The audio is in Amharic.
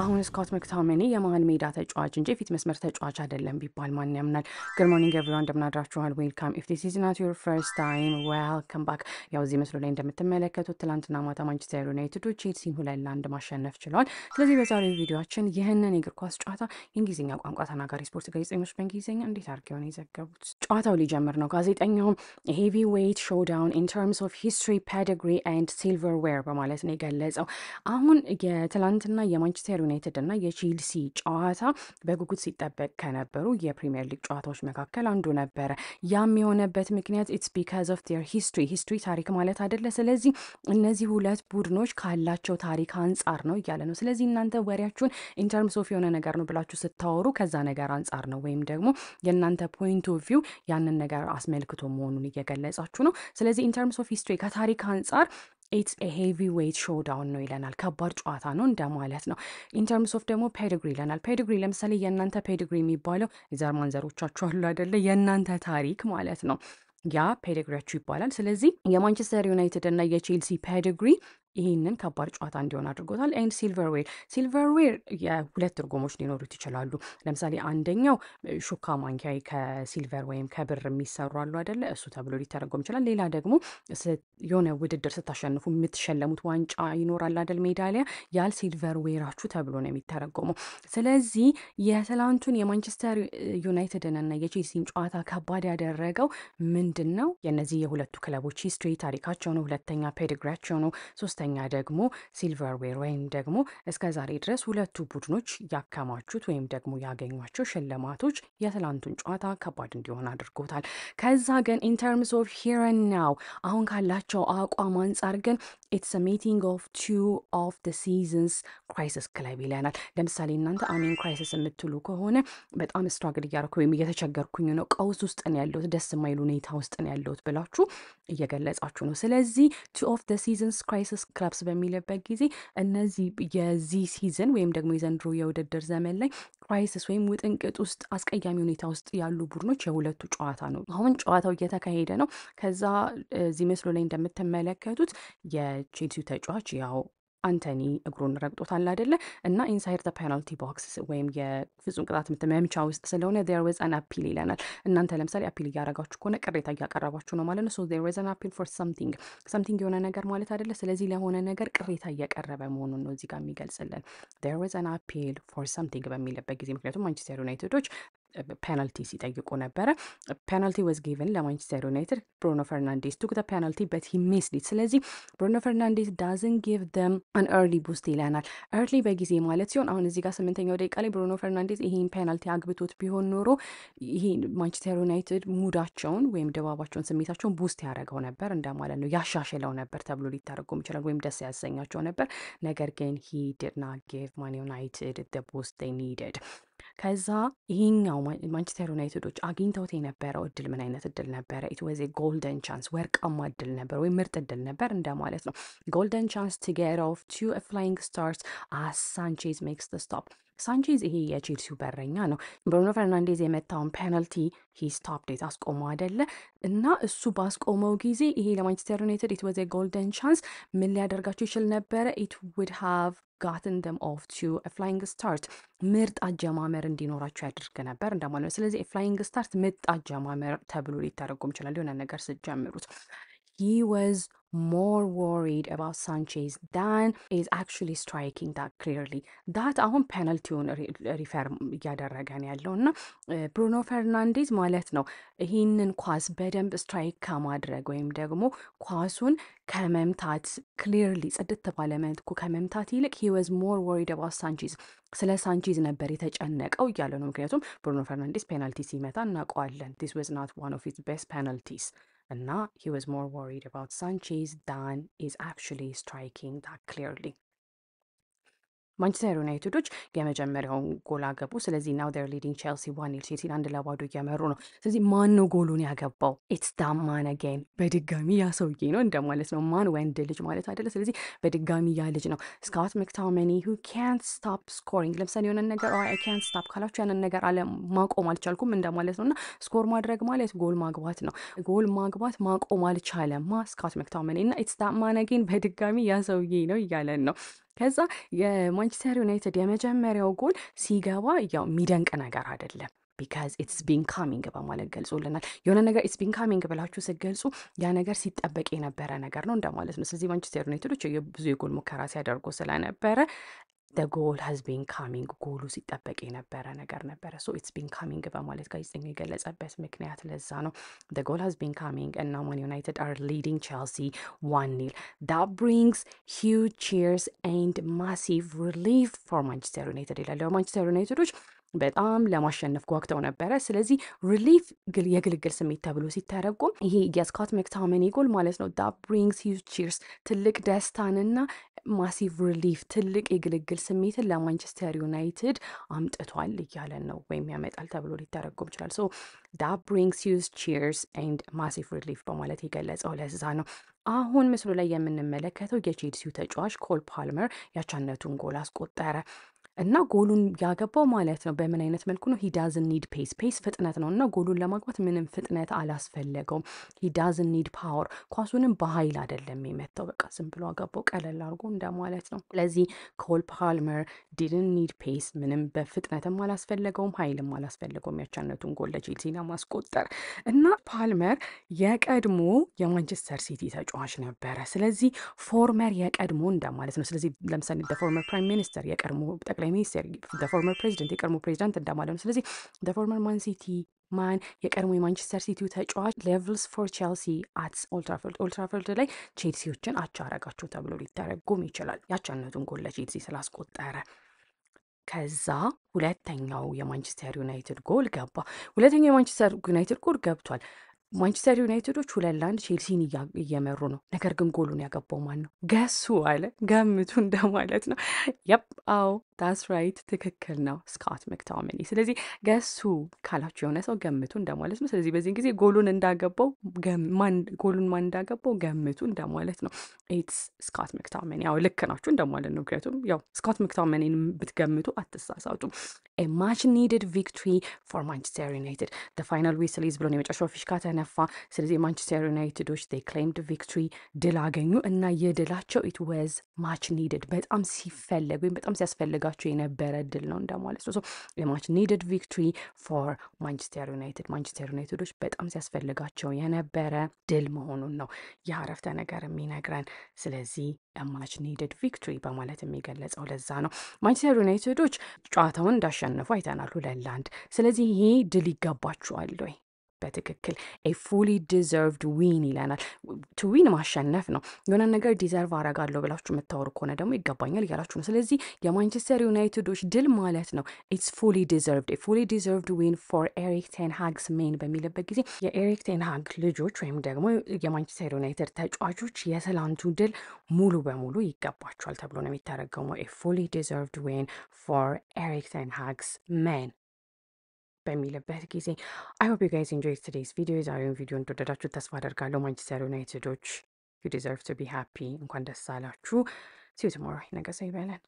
አሁን ስኮት መክታመኒ የመሀል ሜዳ ተጫዋች እንጂ የፊት መስመር ተጫዋች አይደለም ቢባል ማን ያምናል? good morning everyone እንደምናድራችኋል። welcome if this is not your first time welcome back። ያው እዚህ ምስሉ ላይ እንደምትመለከቱት ትላንትና ማታ ማንቸስተር ዩናይትዶች ቼልሲን ሁለት ለአንድ ማሸነፍ ችለዋል። ስለዚህ በዛሬው ቪዲዮችን ይህንን የእግር ኳስ ጨዋታ የእንግሊዝኛ ቋንቋ ተናጋሪ ስፖርት ጋዜጠኞች በእንግሊዝኛ እንዴት አድርገው ነው የዘገቡት? ጨዋታው ሊጀምር ነው። ጋዜጠኛውም heavyweight showdown in terms of history pedigree and silverware በማለት ነው የገለጸው። አሁን የትላንትና የማንቸስተር ዩናይትድ እና የቼልሲ ጨዋታ በጉጉት ሲጠበቅ ከነበሩ የፕሪሚየር ሊግ ጨዋታዎች መካከል አንዱ ነበረ። ያም የሆነበት ምክንያት it's because of their history history ታሪክ ማለት አይደለ። ስለዚህ እነዚህ ሁለት ቡድኖች ካላቸው ታሪክ አንጻር ነው እያለ ነው። ስለዚህ እናንተ ወሬያችሁን in terms of የሆነ ነገር ነው ብላችሁ ስታወሩ ከዛ ነገር አንጻር ነው ወይም ደግሞ የእናንተ point of view ያንን ነገር አስመልክቶ መሆኑን እየገለጻችሁ ነው። ስለዚህ in terms of history ከታሪክ አንጻር it's heavyweight showdown ነው ይለናል። ከባድ ጨዋታ ነው እንደማለት ነው። in terms of ደግሞ pedigree ይለናል። pedigree ለምሳሌ የእናንተ pedigree የሚባለው የዘር ማንዘሮቻችሁ አሉ አይደለ? የእናንተ ታሪክ ማለት ነው። ያ pedigree ያችሁ ይባላል። ስለዚህ የማንቸስተር ዩናይትድ እና የቼልሲ pedigree ይህንን ከባድ ጨዋታ እንዲሆን አድርጎታል። and silverware silverware የሁለት ትርጉሞች ሊኖሩት ይችላሉ። ለምሳሌ አንደኛው ሹካ ማንኪያ ከ silver ወይም ከብር የሚሰሩ አሉ አይደለ? እሱ ተብሎ ሊተረጎም ይችላል። ሌላ ደግሞ የሆነ ውድድር ስታሸንፉ የምትሸለሙት ዋንጫ ይኖራል አይደል? ሜዳሊያ ያ silverware ኣችሁ ተብሎ ነው የሚተረጎመው። ስለዚህ የትላንቱን የማንቸስተር ዩናይትድን እና የቼልሲን ጨዋታ ከባድ ያደረገው ምንድን ነው? የእነዚህ የሁለቱ ክለቦች history ታሪካቸው ነው። ሁለተኛ pedigree ያቸው ነው። ሶስተኛ ደግሞ silverware ወይም ደግሞ እስከ ዛሬ ድረስ ሁለቱ ቡድኖች ያከማቹት ወይም ደግሞ ያገኟቸው ሽልማቶች የትላንቱን ጨዋታ ከባድ እንዲሆን አድርጎታል። ከዛ ግን in terms of here now አሁን ካላቸው አቋም አንጻር ግን it's meeting of two of the season's crisis club ይለናል። ለምሳሌ እናንተ I'm in crisis የምትሉ ከሆነ በጣም struggle እያደረኩ ወይም እየተቸገርኩኝ ነው፣ ቀውስ ውስጥ ነው ያለሁት፣ ደስ የማይል ሁኔታ ውስጥ ነው ያለሁት ብላችሁ እየገለጻችሁ ነው። ስለዚህ two of the season's crisis clubs በሚልበት ጊዜ እነዚህ የዚህ season ወይም ደግሞ የዘንድሮ የውድድር ዘመን ላይ crisis ወይም ውጥንቅጥ ውስጥ አስቀያሚ ሁኔታ ውስጥ ያሉ ቡድኖች የሁለቱ ጨዋታ ነው። አሁን ጨዋታው እየተካሄደ ነው። ከዛ እዚህ ምስሉ ላይ እንደምትመለከቱት የቼልሲው ተጫዋች ያው አንቶኒ እግሩን ረግጦታል አይደለ? እና inside penalty box ወይም የፍጹም ቅጣት ምት መምቻ ውስጥ ስለሆነ there was an appeal ይለናል። እናንተ ለምሳሌ appeal እያረጋችሁ ከሆነ ቅሬታ እያቀረባችሁ ነው ማለት ነው። so there was an appeal for something something የሆነ ነገር ማለት አይደለ? ስለዚህ ለሆነ ነገር ቅሬታ እየቀረበ መሆኑን ነው እዚህ ጋር የሚገልጽልን። there was an appeal for something በሚልበት ጊዜ ምክንያቱም ማንቸስተር ዩናይትዶች ፔናልቲ ሲጠይቁ ነበረ። penalty was given ለማንቸስተር ዩናይትድ ብሩኖ ፈርናንዴስ took penalty but he missed it። ስለዚህ ብሩኖ ፈርናንዴስ doesn't give them an early boost ይለናል። early በጊዜ ማለት ሲሆን አሁን እዚህ ጋር ስምንተኛው ደቂቃ ላይ ብሩኖ ፈርናንዴስ ይሄን ፔናልቲ አግብቶት ቢሆን ኖሮ ይሄ ማንቸስተር ዩናይትድ mood ኣቸውን ወይም ድባባቸውን፣ ስሜታቸውን boost ያደረገው ነበር እንደማለት ነው፣ ያሻሽለው ነበር ተብሎ ሊተረጎም ይችላል፣ ወይም ደስ ያሰኛቸው ነበር። ነገር ግን he did give ማን ዩናይትድ boost needed። ከዛ ይሄኛው ማንቸስተር ዩናይትዶች አግኝተውት የነበረው እድል ምን አይነት እድል ነበረ? it was golden chance ወርቃማ እድል ነበር ወይም ምርጥ እድል ነበር እንደማለት ነው። golden chance to get off to flying start as ሳንቼዝ makes stop ሳንቼዝ ይሄ የቼልሲው በረኛ ነው። ብሩኖ ፈርናንዴዝ የመታውን ፔናልቲ he stopped it አስቆመው አይደለ እና እሱ ባስቆመው ጊዜ ይሄ ለማንቸስተር ዩናይትድ it was golden chance ምን ሊያደርጋቸው ይችል ነበረ? it would have gotten them off to flying start ምርጥ አጀማመር እንዲኖራቸው ያደርግ ነበር እንደማለት ነው። ስለዚህ flying start ምርጥ አጀማመር ተብሎ ሊተረጎም ይችላል የሆነ ነገር ስትጀምሩት he was more worried about Sanchez than his actually striking that clearly that አሁን ፔናልቲውን refer እያደረገን ያለው እና ብሩኖ ፈርናንዴዝ ማለት ነው ይህንን ኳስ በደንብ strike ከማድረግ ወይም ደግሞ ኳሱን ከመምታት clearly ጽድት ባለ መልኩ ከመምታት ይልቅ he was more worried about ሳንቼዝ ስለ ሳንቼዝ ነበር የተጨነቀው እያለ ነው። ምክንያቱም ብሩኖ ፈርናንዴዝ ፔናልቲ ሲመታ እናውቀዋለን። this was not one of his best penalties እና he was more worried about Sanchez than his actually striking that clearly. ማንቸስተር ዩናይትዶች የመጀመሪያውን ጎል አገቡ። ስለዚህ now they're leading ቼልሲ one nil ቼልሲን አንድ ለባዶ እየመሩ ነው። ስለዚህ ማን ነው ጎሉን ያገባው? it's the man again በድጋሚ ያ ሰውዬ ነው እንደማለት ነው። man ወንድ ልጅ ማለት አይደለ። ስለዚህ በድጋሚ ያ ልጅ ነው። ስኮት ማክቶሚኒ ሁ ካንት ስቶፕ ስኮሪንግ። ለምሳሌ የሆነ ነገር አይ ካንት ስቶፕ ካላችሁ ያንን ነገር አለ ማቆም አልቻልኩም እንደማለት ነው። እና score ማድረግ ማለት ጎል ማግባት ነው። ጎል ማግባት ማቆም አልቻለም ማ ስኮት ማክቶሚኒ እና it's the man again በድጋሚ ያ ሰውዬ ነው እያለን ነው። ከዛ የማንቸስተር ዩናይትድ የመጀመሪያው ጎል ሲገባ ያው የሚደንቅ ነገር አይደለም because it's been coming በማለት ገልጾልናል። የሆነ ነገር it's been coming ብላችሁ ስትገልጹ ያ ነገር ሲጠበቅ የነበረ ነገር ነው እንደማለት ነው። ስለዚህ ማንቸስተር ዩናይትዶች ብዙ የጎል ሙከራ ሲያደርጉ ስለነበረ goal has been coming ጎሉ ሲጠበቅ የነበረ ነገር ነበረ። so it's been coming በማለት ጋዜጠኛው የገለጸበት ምክንያት ለዛ ነው። goal has been coming እና ማን ዩናይትድ are leading ቼልሲ one nil that brings huge cheers and massive relief for ማንቸስተር ዩናይትድ ይላል። ማንቸስተር ዩናይትዶች በጣም ለማሸነፍ ጓግተው ነበረ። ስለዚህ relief የግልግል ስሜት ተብሎ ሲተረጎም ይሄ የስኮት መክታመኒ ጎል ማለት ነው። that brings huge cheers ትልቅ ደስታንና massive relief ትልቅ የግልግል ስሜትን ለማንቸስተር ዩናይትድ አምጥቷል እያለን ነው ወይም ያመጣል ተብሎ ሊተረጎም ይችላል። so that brings huge cheers and massive relief በማለት የገለጸው ለዛ ነው። አሁን ምስሉ ላይ የምንመለከተው የቼልሲው ተጫዋች ኮል ፓልመር ያቻነቱን ጎል አስቆጠረ። እና ጎሉን ያገባው ማለት ነው። በምን አይነት መልኩ ነው? he doesn't need pace pace ፍጥነት ነው እና ጎሉን ለማግባት ምንም ፍጥነት አላስፈለገውም። he doesn't need power ኳሱንም በኃይል አይደለም የመታው፣ በቃ ዝም ብሎ አገባው ቀለል አድርጎ እንደማለት ነው። ስለዚህ ኮል ፓልመር didn't need pace ምንም በፍጥነትም አላስፈለገውም፣ ኃይልም አላስፈለገውም ያቻነቱን ጎል ለቼልሲ ለማስቆጠር እና ፓልመር የቀድሞ የማንቸስተር ሲቲ ተጫዋች ነበረ። ስለዚህ former የቀድሞ እንደማለት ነው። ስለዚህ ለምሳሌ former prime minister የቀድሞ ጠቅላይ ሚኒስቴር former president የቀድሞ ፕሬዚዳንት እንደማለት ነው። ስለዚህ former Man City man የቀድሞ የማንቸስተር ሲቲው ተጫዋች levels for Chelsea at Old Trafford ኦልትራፎርድ ላይ ቼልሲዎችን አቻ አረጋቸው ተብሎ ሊተረጎም ይችላል። ያቻነቱን ጎል ለቼልሲ ስላስቆጠረ ከዛ ሁለተኛው የማንቸስተር ዩናይትድ ጎል ገባ። ሁለተኛው የማንቸስተር ዩናይትድ ጎል ገብቷል። ማንቸስተር ዩናይትዶች ሁለት ለአንድ ቼልሲን እየመሩ ነው። ነገር ግን ጎሉን ያገባው ማን ነው? guess who አለ ገምቱ እንደማለት ነው። yep አዎ that's right ትክክል ነው፣ ስኮት መክቶሚኒ። ስለዚህ guess who ካላችሁ የሆነ ሰው ገምቱ እንደማለት ነው። ስለዚህ በዚህን ጊዜ ጎሉን እንዳገባው ጎሉን ማን እንዳገባው ገምቱ እንደማለት ነው። it's Scott McTominay። ያው ልክ ናችሁ እንደማለት ነው። ምክንያቱም ያው ስኮት መክቶሚኒን ብትገምቱ አትሳሳቱም። much needed victory for Manchester United final whistle blown የመጨረሻው ፊሽካ ተነፋ። ስለዚህ የማንቸስተር ዩናይትዶች claimed victory ድል አገኙ እና የድላቸው it was much needed በጣም ሲፈለግ ወይም በጣም ሲያስፈልጋቸው የነበረ ድል ነው እንደማለት ነው። የ much needed victory for Manchester United ማንቸስተር ዩናይትዶች በጣም ሲያስፈልጋቸው የነበረ ድል መሆኑን ነው ይህ አረፍተ ነገር የሚነግረን። ስለዚህ much needed victory በማለት የሚገለጸው ለዛ ነው። ማንቸስተር ዩናይትዶች ጨዋታውን እንዳሸነፉ አይተናል ሁለት ለአንድ። ስለዚህ ይሄ ድል ይገባቸዋል ወይ? በትክክል a fully deserved win ይለናል። to win ማሸነፍ ነው። የሆነ ነገር deserve አረጋለሁ ብላችሁ የምታወሩ ከሆነ ደግሞ ይገባኛል እያላችሁ ነው። ስለዚህ የማንቸስተር ዩናይትዶች ድል ማለት ነው it's fully deserved fully deserved win for Erik ten Hag's men በሚልበት ጊዜ የኤሪክ ቴን ሃግ ልጆች ወይም ደግሞ የማንቸስተር ዩናይትድ ተጫዋቾች የትላንቱ ድል ሙሉ በሙሉ ይገባቸዋል ተብሎ ነው የሚተረገመው። ኤ ፉሊ ዲዘርቭድ ዊን ፎር ኤሪክ ቴን I hope you guys enjoyed today's videos. I am video on to the Dutch Taswadar Kalo Manchester United Dutch. You deserve to be happy. See you tomorrow. Nagasai Belen.